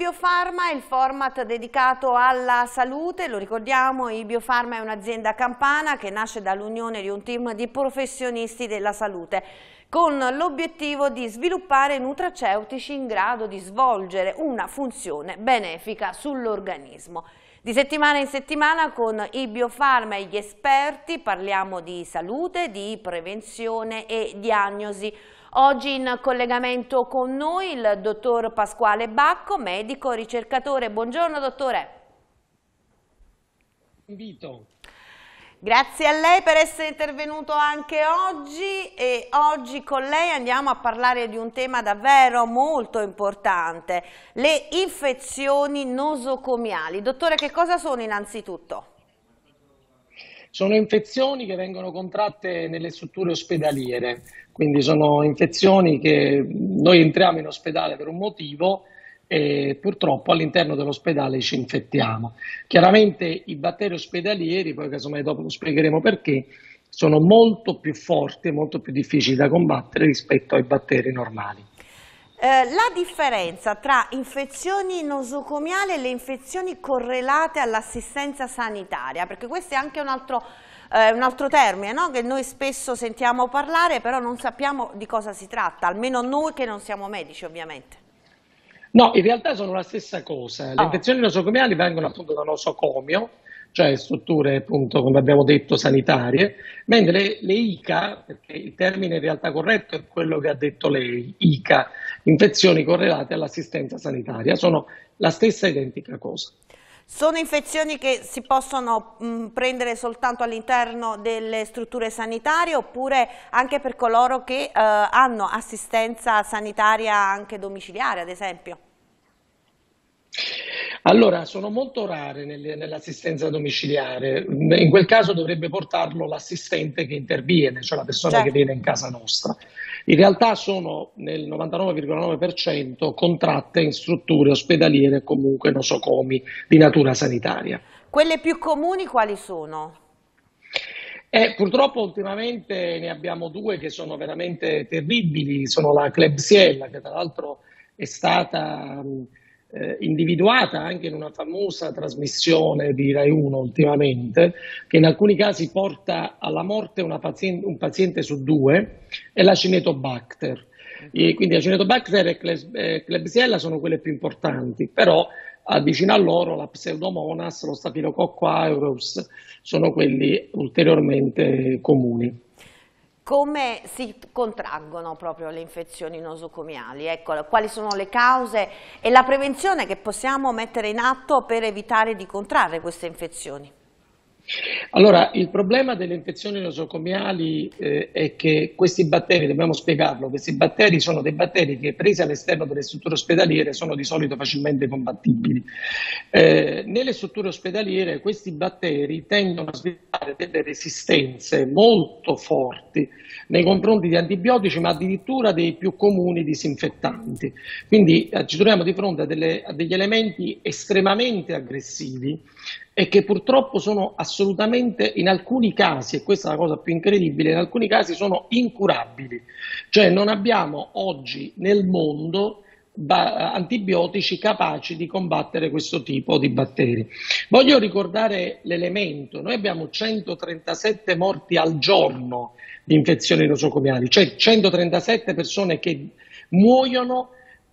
Benvenuti a Ibiofarma, il format dedicato alla salute. Lo ricordiamo, Ibiofarma è un'azienda campana che nasce dall'unione di un team di professionisti della salute con l'obiettivo di sviluppare nutraceutici in grado di svolgere una funzione benefica sull'organismo. Di settimana in settimana con i biofarma e gli esperti parliamo di salute, di prevenzione e diagnosi. Oggi in collegamento con noi il dottor Pasquale Bacco, medico ricercatore. Buongiorno dottore. Invito. Grazie a lei per essere intervenuto anche oggi e oggi con lei andiamo a parlare di un tema davvero molto importante, le infezioni nosocomiali. Dottore, che cosa sono innanzitutto? Sono infezioni che vengono contratte nelle strutture ospedaliere, quindi sono infezioni che noi entriamo in ospedale per un motivo e purtroppo all'interno dell'ospedale ci infettiamo. Chiaramente i batteri ospedalieri, poi casomai dopo lo spiegheremo perché, sono molto più forti e molto più difficili da combattere rispetto ai batteri normali. Eh, la differenza tra infezioni nosocomiali e le infezioni correlate all'assistenza sanitaria, perché questo è anche un altro, eh, un altro termine no? che noi spesso sentiamo parlare, però non sappiamo di cosa si tratta, almeno noi che non siamo medici ovviamente. No, in realtà sono la stessa cosa. Le oh. infezioni nosocomiali vengono appunto da nosocomio, cioè strutture appunto come abbiamo detto sanitarie, mentre le, le, ICA, perché il termine in realtà corretto è quello che ha detto lei, ICA, infezioni correlate all'assistenza sanitaria, sono la stessa identica cosa. Sono infezioni che si possono mh, prendere soltanto all'interno delle strutture sanitarie oppure anche per coloro che eh, hanno assistenza sanitaria anche domiciliare ad esempio? Allora, sono molto rare nell'assistenza domiciliare, in quel caso dovrebbe portarlo l'assistente che interviene, cioè la persona certo. che viene in casa nostra. In realtà sono nel 99,9% contratte in strutture ospedaliere e comunque nosocomi di natura sanitaria. Quelle più comuni quali sono? Eh, purtroppo ultimamente ne abbiamo due che sono veramente terribili, sono la Klebsiella che tra l'altro è stata eh, individuata anche in una famosa trasmissione di Rai 1 ultimamente, che in alcuni casi porta alla morte paziente, un paziente su due, è la Cinetobacter. E quindi la Cinetobacter e Klebsiella sono quelle più importanti, però vicino a loro la Pseudomonas, lo Staphylococcus aureus sono quelli ulteriormente comuni come si contraggono proprio le infezioni nosocomiali, ecco, quali sono le cause e la prevenzione che possiamo mettere in atto per evitare di contrarre queste infezioni. Allora, il problema delle infezioni nosocomiali eh, è che questi batteri, dobbiamo spiegarlo, questi batteri sono dei batteri che presi all'esterno delle strutture ospedaliere sono di solito facilmente combattibili. Eh, nelle strutture ospedaliere questi batteri tendono a sviluppare delle resistenze molto forti nei confronti di antibiotici, ma addirittura dei più comuni disinfettanti. Quindi eh, ci troviamo di fronte a, delle, a degli elementi estremamente aggressivi e che purtroppo sono assolutamente, in alcuni casi, e questa è la cosa più incredibile, in alcuni casi sono incurabili. Cioè non abbiamo oggi nel mondo antibiotici capaci di combattere questo tipo di batteri. Voglio ricordare l'elemento, noi abbiamo 137 morti al giorno di infezioni nosocomiali, cioè 137 persone che muoiono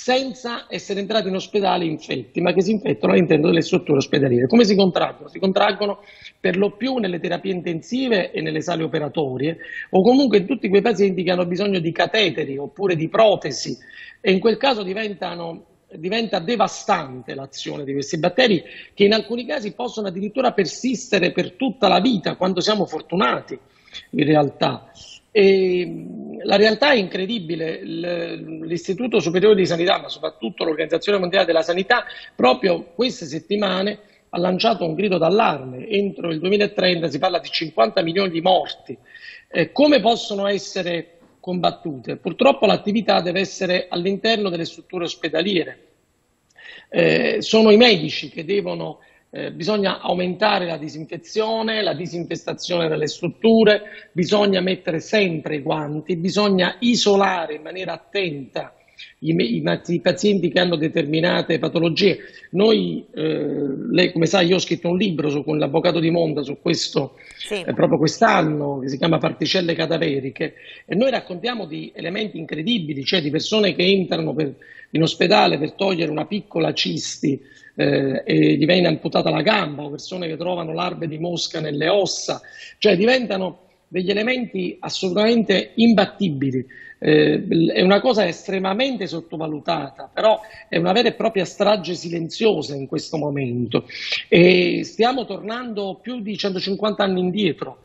senza essere entrati in ospedale infetti, ma che si infettano all'interno delle strutture ospedaliere. Come si contraggono? Si contraggono per lo più nelle terapie intensive e nelle sale operatorie o comunque in tutti quei pazienti che hanno bisogno di cateteri oppure di protesi e in quel caso diventano diventa devastante l'azione di questi batteri che in alcuni casi possono addirittura persistere per tutta la vita quando siamo fortunati in realtà. E la realtà è incredibile, l'Istituto Superiore di Sanità, ma soprattutto l'Organizzazione Mondiale della Sanità, proprio queste settimane ha lanciato un grido d'allarme, entro il 2030 si parla di 50 milioni di morti. Eh, come possono essere combattute? Purtroppo l'attività deve essere all'interno delle strutture ospedaliere. Eh, sono i medici che devono eh, bisogna aumentare la disinfezione, la disinfestazione delle strutture, bisogna mettere sempre i guanti, bisogna isolare in maniera attenta i, i, i pazienti che hanno determinate patologie. Noi, eh, lei come sa, io ho scritto un libro su, con l'avvocato di Monda su questo sì. eh, proprio quest'anno, che si chiama Particelle cadaveriche, e noi raccontiamo di elementi incredibili, cioè di persone che entrano per, in ospedale per togliere una piccola cisti eh, e gli viene amputata la gamba, o persone che trovano larve di mosca nelle ossa, cioè diventano degli elementi assolutamente imbattibili. Eh, è una cosa estremamente sottovalutata, però è una vera e propria strage silenziosa in questo momento e stiamo tornando più di 150 anni indietro.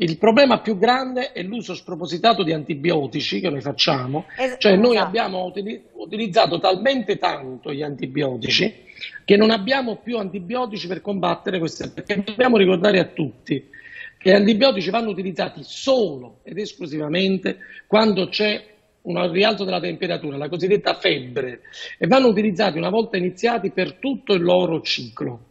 Il problema più grande è l'uso spropositato di antibiotici che noi facciamo, cioè noi esatto. abbiamo utilizzato talmente tanto gli antibiotici che non abbiamo più antibiotici per combattere queste, perché dobbiamo ricordare a tutti che gli antibiotici vanno utilizzati solo ed esclusivamente quando c'è un rialzo della temperatura, la cosiddetta febbre, e vanno utilizzati una volta iniziati per tutto il loro ciclo.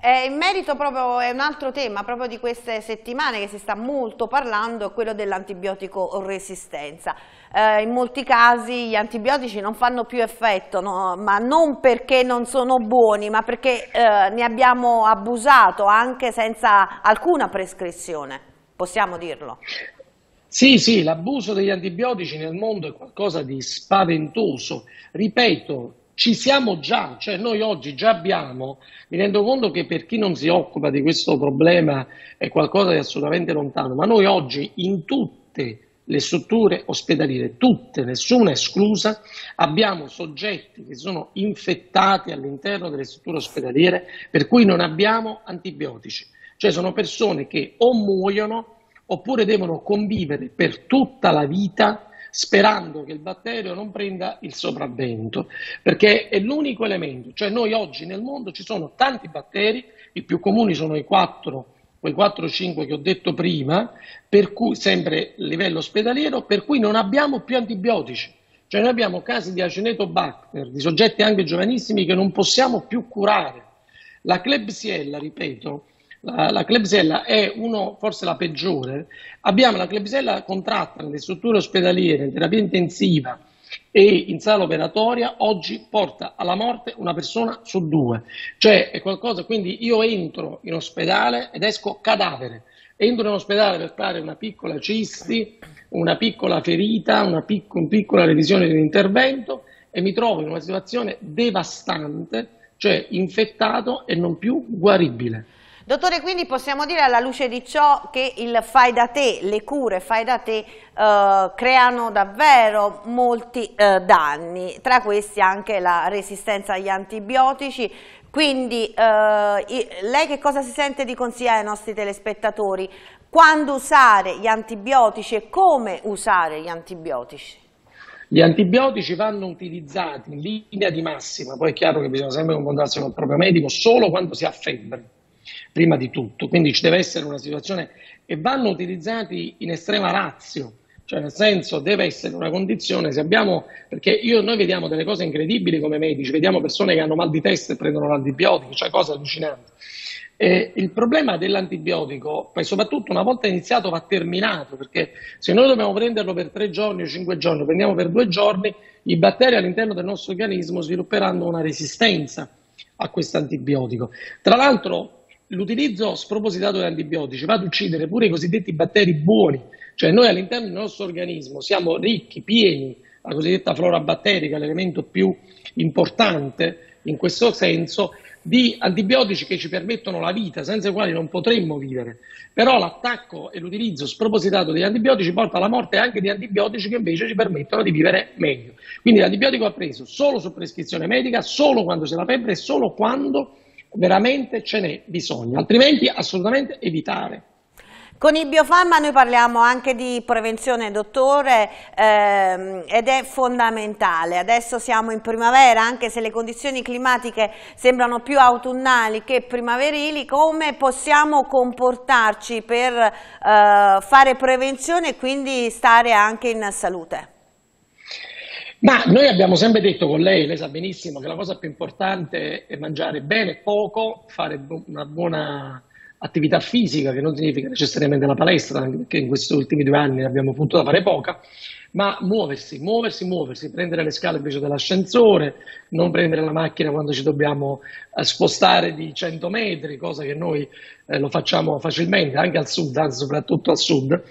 Eh, in merito proprio, è un altro tema proprio di queste settimane che si sta molto parlando, è quello dell'antibiotico resistenza. Eh, in molti casi gli antibiotici non fanno più effetto, no? ma non perché non sono buoni, ma perché eh, ne abbiamo abusato anche senza alcuna prescrizione, possiamo dirlo. Sì, sì, l'abuso degli antibiotici nel mondo è qualcosa di spaventoso. Ripeto, ci siamo già, cioè noi oggi già abbiamo, mi rendo conto che per chi non si occupa di questo problema è qualcosa di assolutamente lontano, ma noi oggi in tutte le strutture ospedaliere, tutte, nessuna esclusa, abbiamo soggetti che sono infettati all'interno delle strutture ospedaliere per cui non abbiamo antibiotici, cioè sono persone che o muoiono oppure devono convivere per tutta la vita sperando che il batterio non prenda il sopravvento, perché è l'unico elemento, cioè noi oggi nel mondo ci sono tanti batteri, i più comuni sono i 4 quei 4-5 che ho detto prima, per cui, sempre a livello ospedaliero, per cui non abbiamo più antibiotici. Cioè noi abbiamo casi di acinetobacter, di soggetti anche giovanissimi che non possiamo più curare. La Klebsiella, ripeto, la, la Klebsiella è uno, forse la peggiore. Abbiamo la Klebsiella contratta nelle strutture ospedaliere, in terapia intensiva e in sala operatoria, oggi porta alla morte una persona su due. Cioè è qualcosa, quindi io entro in ospedale ed esco cadavere. Entro in ospedale per fare una piccola cisti, una piccola ferita, una pic- una piccola revisione di un intervento e mi trovo in una situazione devastante, cioè infettato e non più guaribile. Dottore, quindi possiamo dire alla luce di ciò che il fai da te, le cure fai da te eh, creano davvero molti eh, danni, tra questi anche la resistenza agli antibiotici, quindi eh, lei che cosa si sente di consigliare ai nostri telespettatori? Quando usare gli antibiotici e come usare gli antibiotici? Gli antibiotici vanno utilizzati in linea di massima, poi è chiaro che bisogna sempre confrontarsi con il proprio medico, solo quando si ha febbre prima di tutto, quindi ci deve essere una situazione e vanno utilizzati in estrema razio, cioè nel senso deve essere una condizione, se abbiamo, perché io, noi vediamo delle cose incredibili come medici, vediamo persone che hanno mal di testa e prendono l'antibiotico, cioè cose allucinanti. Eh, il problema dell'antibiotico, poi soprattutto una volta iniziato va terminato, perché se noi dobbiamo prenderlo per tre giorni o cinque giorni, prendiamo per due giorni, i batteri all'interno del nostro organismo svilupperanno una resistenza a questo antibiotico. Tra l'altro l'utilizzo spropositato di antibiotici va ad uccidere pure i cosiddetti batteri buoni, cioè noi all'interno del nostro organismo siamo ricchi, pieni, la cosiddetta flora batterica, l'elemento più importante in questo senso, di antibiotici che ci permettono la vita, senza i quali non potremmo vivere. Però l'attacco e l'utilizzo spropositato degli antibiotici porta alla morte anche di antibiotici che invece ci permettono di vivere meglio. Quindi l'antibiotico va preso solo su prescrizione medica, solo quando c'è la febbre e solo quando veramente ce n'è bisogno, altrimenti assolutamente evitare. Con i biofarma noi parliamo anche di prevenzione, dottore, ehm, ed è fondamentale. Adesso siamo in primavera, anche se le condizioni climatiche sembrano più autunnali che primaverili, come possiamo comportarci per eh, fare prevenzione e quindi stare anche in salute? Ma noi abbiamo sempre detto con lei, lei sa benissimo che la cosa più importante è mangiare bene, poco, fare una buona attività fisica, che non significa necessariamente la palestra, perché in questi ultimi due anni abbiamo potuto fare poca, ma muoversi, muoversi, muoversi, prendere le scale invece dell'ascensore, non prendere la macchina quando ci dobbiamo eh, spostare di 100 metri, cosa che noi eh, lo facciamo facilmente anche al sud, anzi soprattutto al sud,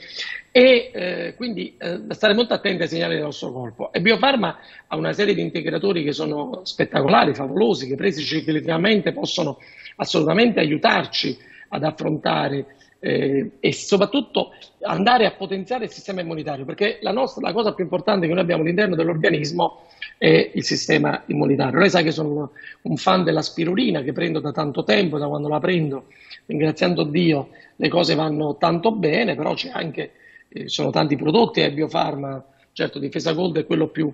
e eh, quindi eh, stare molto attenti ai segnali del nostro corpo. E Biofarma ha una serie di integratori che sono spettacolari, favolosi, che presi ciclicamente possono assolutamente aiutarci ad affrontare eh, e soprattutto andare a potenziare il sistema immunitario, perché la, nostra, la cosa più importante che noi abbiamo all'interno dell'organismo è il sistema immunitario. Lei sa che sono un fan della spirulina che prendo da tanto tempo, da quando la prendo, ringraziando Dio, le cose vanno tanto bene, però c'è anche, eh, sono tanti prodotti, è Biofarma, certo Difesa Gold è quello più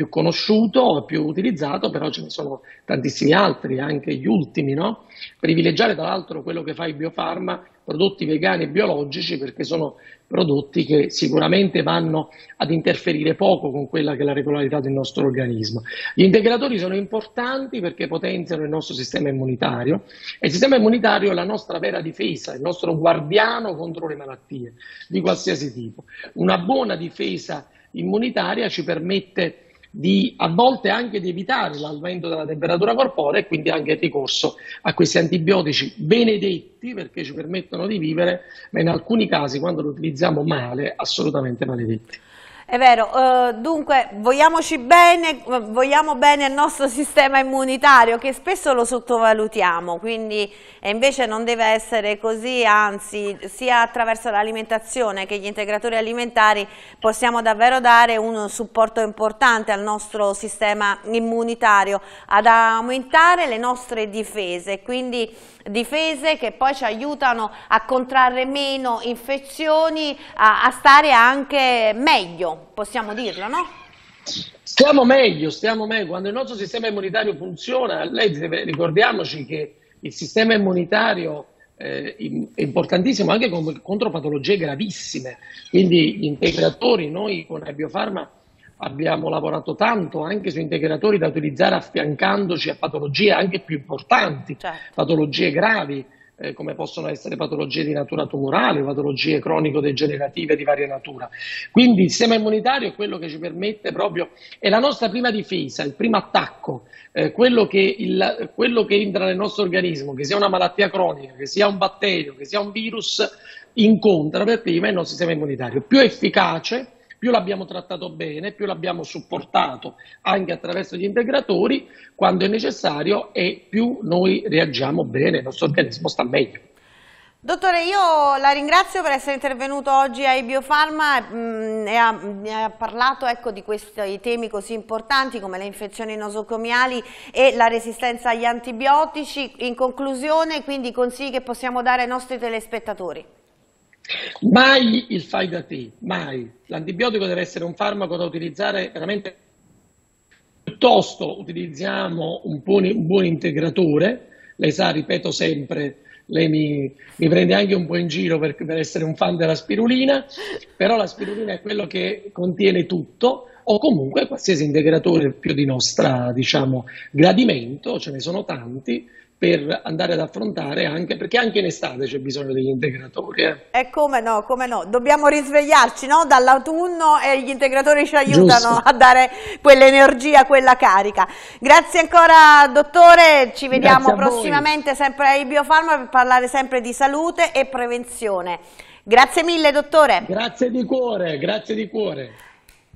più conosciuto, più utilizzato, però ce ne sono tantissimi altri, anche gli ultimi, no? Privilegiare tra l'altro quello che fa il biofarma, prodotti vegani e biologici, perché sono prodotti che sicuramente vanno ad interferire poco con quella che è la regolarità del nostro organismo. Gli integratori sono importanti perché potenziano il nostro sistema immunitario e il sistema immunitario è la nostra vera difesa, il nostro guardiano contro le malattie di qualsiasi tipo. Una buona difesa immunitaria ci permette di, a volte anche di evitare l'aumento della temperatura corporea e quindi anche il ricorso a questi antibiotici benedetti perché ci permettono di vivere, ma in alcuni casi quando li utilizziamo male, assolutamente maledetti. È vero, uh, dunque vogliamoci bene, vogliamo bene al nostro sistema immunitario che spesso lo sottovalutiamo, quindi invece non deve essere così, anzi sia attraverso l'alimentazione che gli integratori alimentari possiamo davvero dare un supporto importante al nostro sistema immunitario, ad aumentare le nostre difese, quindi difese che poi ci aiutano a contrarre meno infezioni, a, a stare anche meglio, possiamo dirlo, no? Stiamo meglio, stiamo meglio. Quando il nostro sistema immunitario funziona, lei deve, ricordiamoci che il sistema immunitario eh, è importantissimo anche contro patologie gravissime. Quindi gli integratori, noi con Biofarma abbiamo lavorato tanto anche su integratori da utilizzare affiancandoci a patologie anche più importanti, certo. patologie gravi, eh, come possono essere patologie di natura tumorale, patologie cronico-degenerative di varia natura. Quindi il sistema immunitario è quello che ci permette proprio, è la nostra prima difesa, il primo attacco, eh, quello, che il, quello che entra nel nostro organismo, che sia una malattia cronica, che sia un batterio, che sia un virus, incontra per prima il nostro sistema immunitario. Più efficace, più l'abbiamo trattato bene, più l'abbiamo supportato anche attraverso gli integratori quando è necessario e più noi reagiamo bene, il nostro organismo sta meglio. Dottore, io la ringrazio per essere intervenuto oggi ai Biofarma mm, e ha, ha parlato ecco, di questi temi così importanti come le infezioni nosocomiali e la resistenza agli antibiotici. In conclusione, quindi consigli che possiamo dare ai nostri telespettatori. Mai il fai da te, mai. L'antibiotico deve essere un farmaco da utilizzare veramente piuttosto utilizziamo un buon, un buon integratore, lei sa, ripeto sempre, lei mi, mi, prende anche un po' in giro per, per, essere un fan della spirulina, però la spirulina è quello che contiene tutto, o comunque qualsiasi integratore più di nostra, diciamo, gradimento, ce ne sono tanti, per andare ad affrontare anche, perché anche in estate c'è bisogno degli integratori. Eh. E come no, come no, dobbiamo risvegliarci no? dall'autunno e gli integratori ci aiutano Giusto. a dare quell'energia, quella carica. Grazie ancora dottore, ci vediamo prossimamente sempre ai Biofarma per parlare sempre di salute e prevenzione. Grazie mille dottore. Grazie di cuore, grazie di cuore.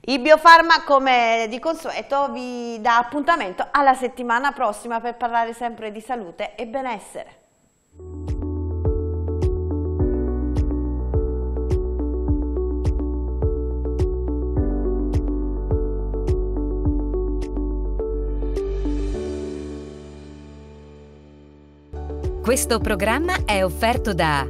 Il Biofarma, come di consueto, vi dà appuntamento alla settimana prossima per parlare sempre di salute e benessere. Questo programma è offerto da